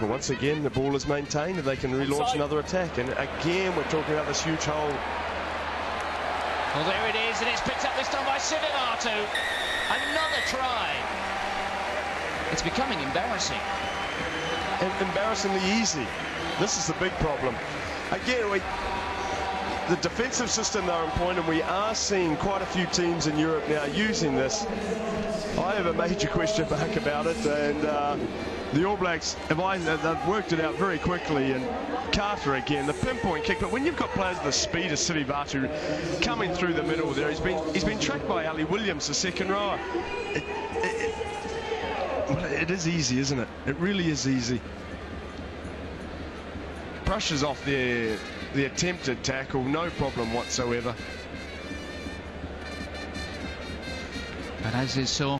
But once again, the ball is maintained and they can relaunch another attack. And again, we're talking about this huge hole. Well, there it is, and it's picked up this time by Sivivatu. Another try. It's becoming embarrassing. And embarrassingly easy. This is the big problem. Again, we, the defensive system they're employing, and we are seeing quite a few teams in Europe now using this. I have a major question mark about it, and uh, the All Blacks have uh, they've worked it out very quickly. And Carter again, the pinpoint kick. But when you've got players with the speed of Sivivatu coming through the middle there, he's been he's been tracked by Ali Williams, the second rower. It, it, it, it is easy, isn't it? It really is easy. Brushes off the the attempted tackle, no problem whatsoever. But as is so